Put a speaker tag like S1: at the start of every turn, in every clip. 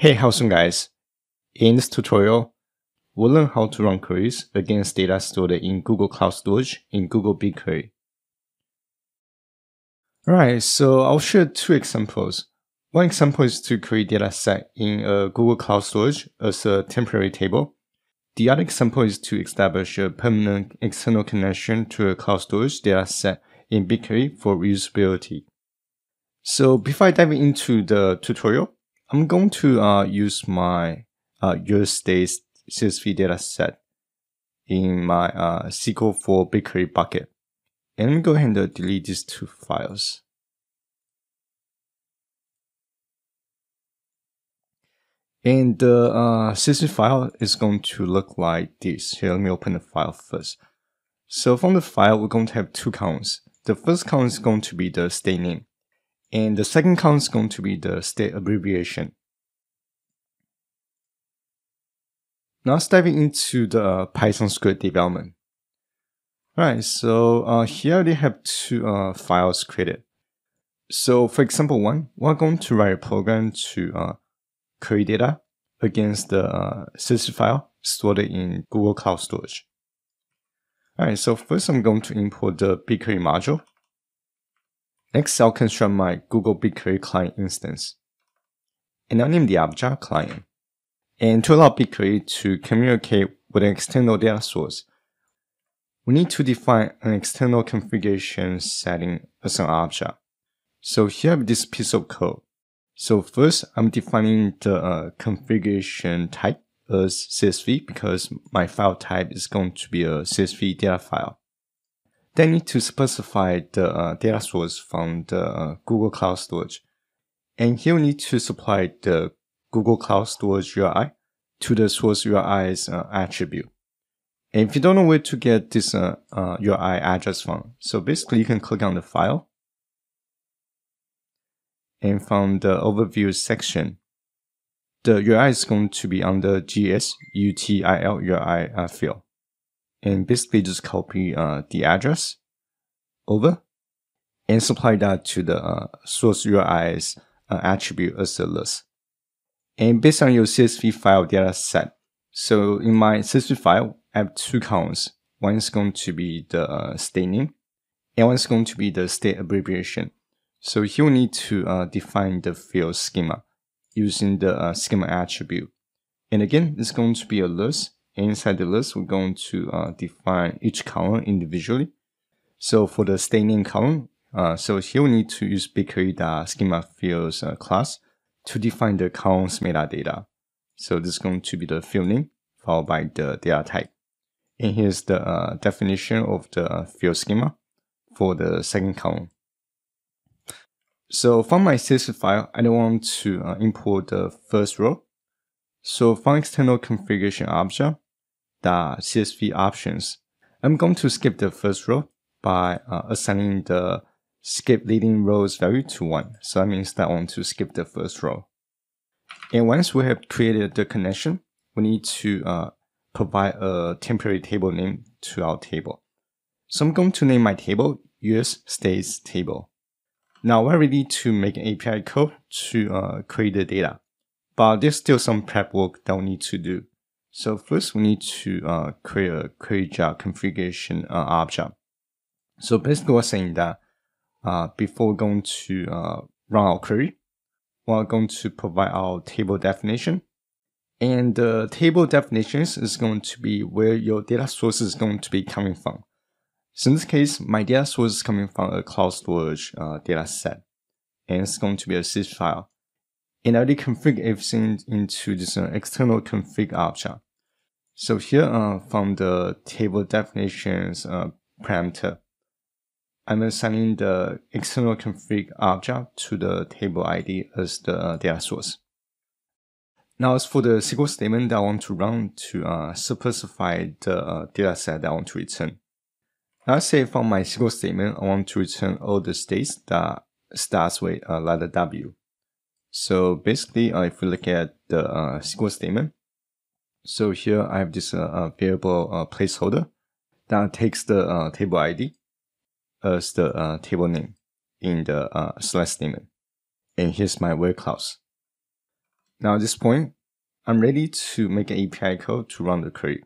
S1: Hey, how's it guys? In this tutorial, we'll learn how to run queries against data stored in Google Cloud Storage in Google BigQuery. Alright, so I'll share two examples. One example is to create data set in a Google Cloud Storage as a temporary table. The other example is to establish a permanent external connection to a cloud storage data set in BigQuery for reusability. So before I dive into the tutorial, I'm going to uh, use my uh, state CSV data set in my uh, SQL for BigQuery bucket. And let me go ahead and delete these two files. And the uh, CSV file is going to look like this. Here, let me open the file first. So from the file, we're going to have two columns. The first column is going to be the state name. And the second column is going to be the state abbreviation. Now let's dive into the Python script development. Alright, so uh, here they have two uh, files created. So for example one, we're going to write a program to uh, query data against the uh, CSV file stored in Google Cloud Storage. Alright, so first I'm going to import the BigQuery module. Next, I'll construct my Google BigQuery client instance. And I'll name the object client. And to allow BigQuery to communicate with an external data source, we need to define an external configuration setting as an object. So here I have this piece of code. So first, I'm defining the uh, configuration type as CSV because my file type is going to be a CSV data file. Then need to specify the uh, data source from the uh, Google Cloud Storage. And here we need to supply the Google Cloud Storage URI to the source URI's uh, attribute. And if you don't know where to get this URI uh, address from, so basically you can click on the file and from the overview section, the URI is going to be under GSUTIL URI uh, field. And basically just copy uh, the address over and supply that to the uh, source URI's uh, attribute as a list. And based on your CSV file data set, so in my CSV file, I have two columns. One is going to be the uh, state name, and one is going to be the state abbreviation. So here we need to uh, define the field schema using the uh, schema attribute. And again, it's going to be a list. Inside the list, we're going to uh, define each column individually. So for the name column, uh, so here we need to use BigQuery schema fields uh, class to define the columns metadata. So this is going to be the field name followed by the data type. And here's the uh, definition of the field schema for the second column. So from my CSV file, I don't want to uh, import the first row. So from external configuration object, the CSV options, I'm going to skip the first row by uh, assigning the skip leading rows value to 1. So that means that I want to skip the first row. And once we have created the connection, we need to uh, provide a temporary table name to our table. So I'm going to name my table US states table. Now we're ready to make an API code to uh, create the data, but there's still some prep work that we need to do. So first we need to uh, create a query job configuration uh, object. So basically we're saying that uh, before going to uh, run our query, we're going to provide our table definition. And the table definitions is going to be where your data source is going to be coming from. So in this case, my data source is coming from a cloud storage uh, data set, and it's going to be a CSV file. And I already config everything into this uh, external config object. So here uh, from the table definitions uh, parameter, I'm assigning the external config object to the table ID as the uh, data source. Now as for the SQL statement that I want to run to uh, specify the uh, data set that I want to return. Let's say from my SQL statement, I want to return all the states that starts with uh, letter W. So basically, uh, if we look at the uh, SQL statement, so here I have this uh, uh variable uh, placeholder that takes the uh, table ID as the table name in the uh, select statement. And here's my where clause. Now at this point, I'm ready to make an API code to run the query.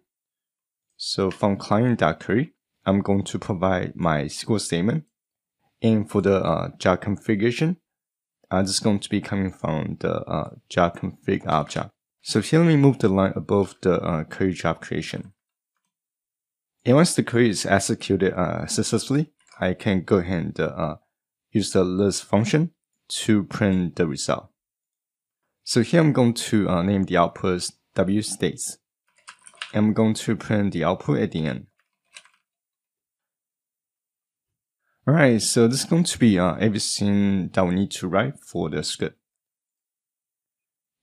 S1: So from client.query, I'm going to provide my SQL statement. And for the job configuration, uh, this is going to be coming from the uh, job config object. So here let me move the line above the uh, query job creation. And once the query is executed uh, successfully, I can go ahead and uh, use the list function to print the result. So here I'm going to uh, name the output as W states. I'm going to print the output at the end. Alright, so this is going to be uh, everything that we need to write for the script.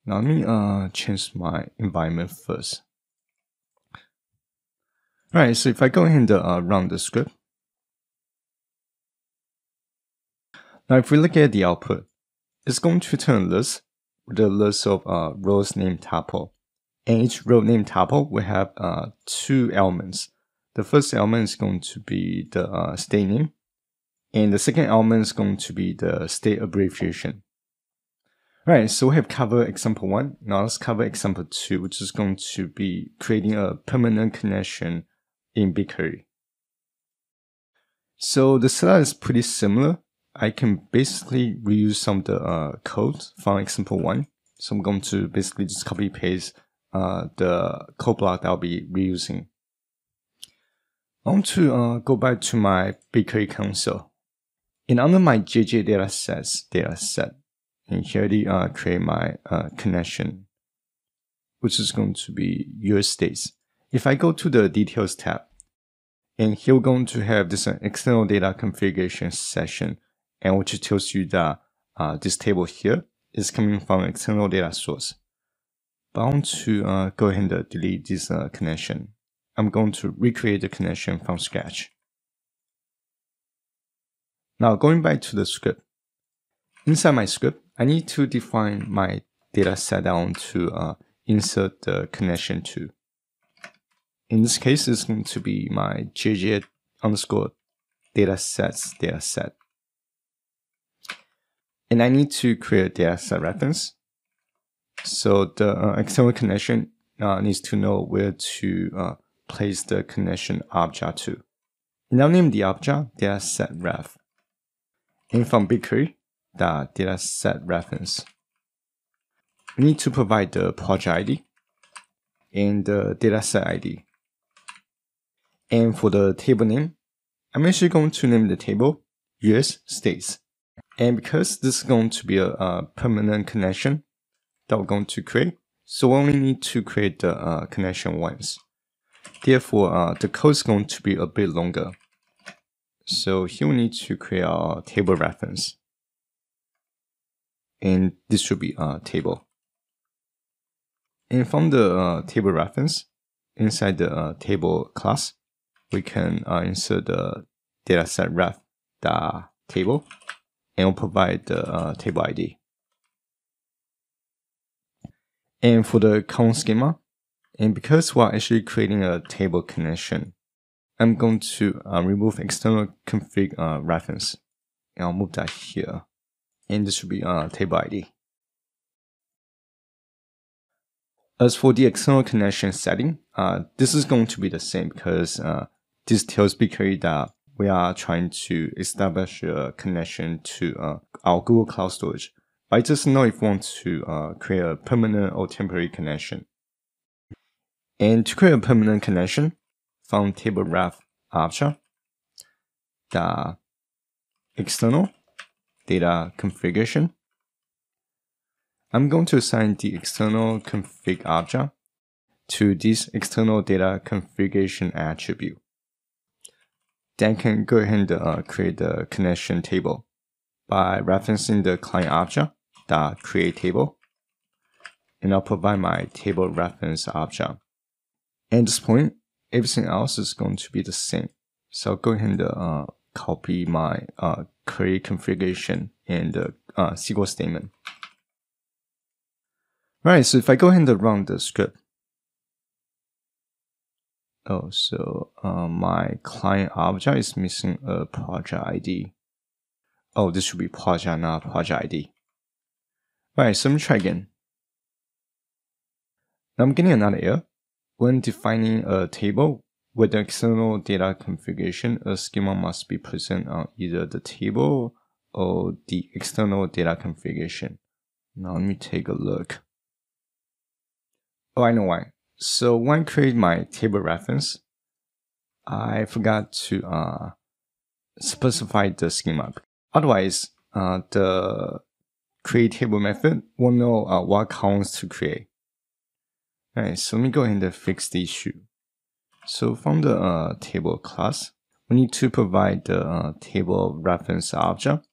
S1: Now let me uh, change my environment first. Alright, so if I go ahead and uh, run the script. Now if we look at the output, it's going to turn a list with a list of uh, rows named tuple. And each row named tuple will have uh, two elements. The first element is going to be the uh, state name, and the second element is going to be the state abbreviation. Right, so we have covered example one. Now let's cover example two, which is going to be creating a permanent connection in BigQuery. So the setup is pretty similar. I can basically reuse some of the uh, code from example one. So I'm going to basically just copy paste uh, the code block that I'll be reusing. I want to uh, go back to my BigQuery console. And under my JJ datasets dataset, and here I uh, create my uh, connection, which is going to be US states. If I go to the details tab, and here we're going to have this uh, external data configuration section, and which tells you that uh, this table here is coming from external data source. But I want to uh, go ahead and delete this uh, connection. I'm going to recreate the connection from scratch. Now going back to the script. Inside my script, I need to define my data set down to uh, insert the connection to. In this case, it's going to be my JJ underscore datasets dataset. And I need to create a dataset reference. So the uh, external connection uh, needs to know where to uh, place the connection object to. And I'll name the object dataset ref. And from BigQuery, the dataset reference. We need to provide the project ID and the dataset ID. And for the table name, I'm actually going to name the table US states. And because this is going to be a, a permanent connection that we're going to create, so we only need to create the uh, connection once. Therefore, uh, the code is going to be a bit longer. So here we need to create our table reference and this should be a table. And from the uh, table reference, inside the uh, table class, we can uh, insert the dataset ref table and we'll provide the uh, table ID. And for the count schema, and because we're actually creating a table connection, I'm going to uh, remove external config uh, reference. And I'll move that here and this should be uh, table ID. As for the external connection setting, uh, this is going to be the same because uh, this tells BigQuery that we are trying to establish a connection to uh, our Google Cloud Storage. I just know if we want to uh, create a permanent or temporary connection. And to create a permanent connection from table ref object, the external data configuration. I'm going to assign the external config object to this external data configuration attribute. Then can go ahead and uh, create the connection table by referencing the client object dot create table, and I'll provide my table reference object. At this point, everything else is going to be the same. So I'll go ahead and uh, copy my uh, query configuration and the uh, SQL statement. Right, so if I go ahead and run the script, oh, so uh, my client object is missing a project ID. Oh, this should be project, not project ID. Right, so let me try again. Now I'm getting another error. When defining a table with external data configuration, a schema must be present on either the table or the external data configuration. Now let me take a look. Oh, I know why. So when I create my table reference, I forgot to uh, specify the schema. Otherwise, uh, the create table method will know uh, what columns to create. Alright, so let me go ahead and fix the issue. So from the uh, table class, we need to provide the uh, table reference object.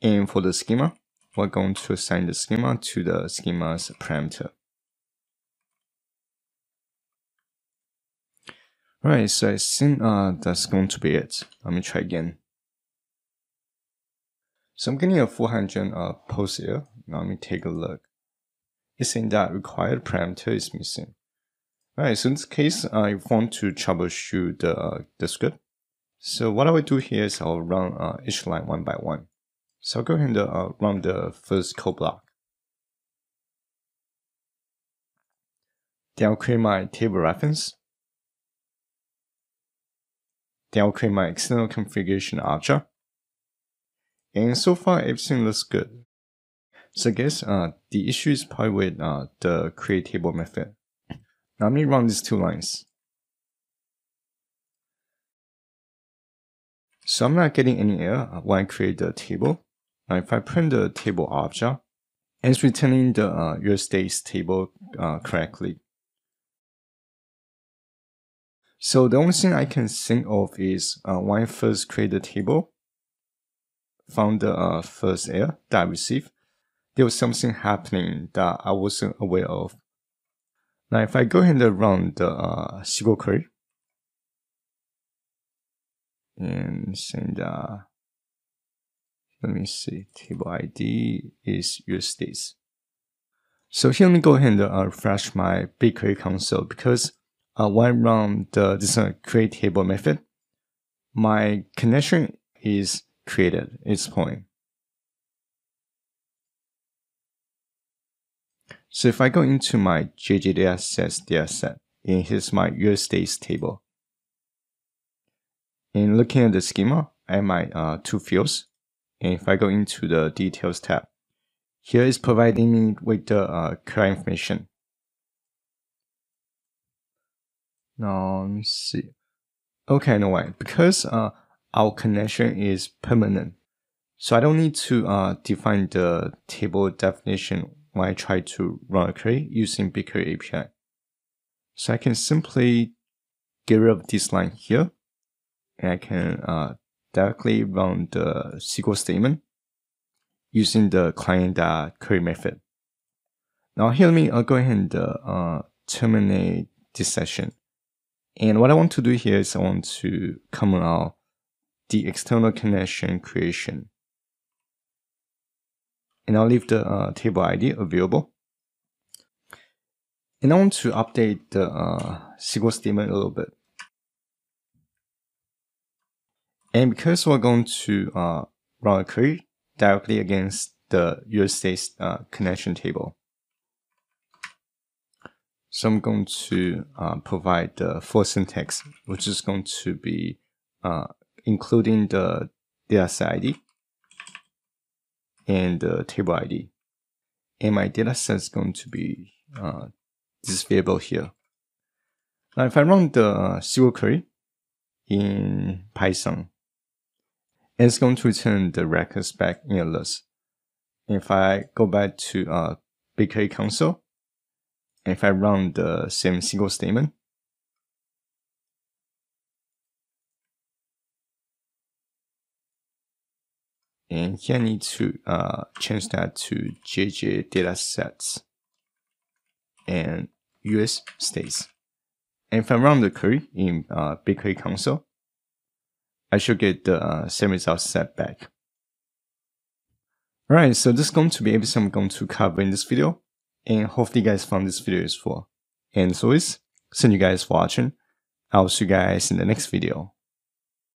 S1: And for the schema, we're going to assign the schema to the schema's parameter. Alright, so I think uh, that's going to be it. Let me try again. So I'm getting a 400 uh, post here. Now let me take a look. It's saying that required parameter is missing. Alright, so in this case, I want to troubleshoot the, the script. So what I will do here is I'll run uh, each line one by one. So I'll go ahead and uh, run the first code block. Then I'll create my table reference. Then I'll create my external configuration object. And so far, everything looks good. So I guess uh, the issue is probably with uh, the create table method. Now let me run these two lines. So I'm not getting any error when I create the table. Now if I print the table object, it's returning the uh, US states table uh, correctly. So the only thing I can think of is uh, when I first create the table, found the uh, first error that I received, there was something happening that I wasn't aware of. Now if I go ahead and run the uh, SQL query, and send uh, let me see, table ID is US states. So here let me go ahead and uh, refresh my BigQuery console because uh, when I run the this uh, create table method, my connection is created its point. So if I go into my JJ datasets dataset, and here's my US states table. And looking at the schema, I have my uh, two fields. And if I go into the details tab, here is providing me with the uh, current information. Now, let me see. Okay, no way. Because uh, our connection is permanent, so I don't need to uh, define the table definition I try to run a query using BigQuery API. So I can simply get rid of this line here, and I can uh, directly run the SQL statement using the client query method. Now here, let me uh, go ahead and uh, terminate this session. And what I want to do here is I want to comment out the external connection creation. And I'll leave the uh, table ID available. And I want to update the uh, SQL statement a little bit. And because we're going to uh, run a query directly against the US uh, connection table, so I'm going to uh, provide the full syntax, which is going to be uh, including the dataset ID and the table ID. And my dataset is going to be uh, this variable here. Now, if I run the uh, SQL query in Python, it's going to return the records back in a list. If I go back to uh, BigQuery console, if I run the same SQL statement, and here I need to uh, change that to JJ datasets and US states. And if I run the query in uh, BigQuery console, I should get the uh, same result set back. Alright, so this is going to be everything I'm going to cover in this video, and hopefully you guys found this video useful. And as always, thank you guys for watching. I'll see you guys in the next video.